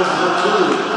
Liverpool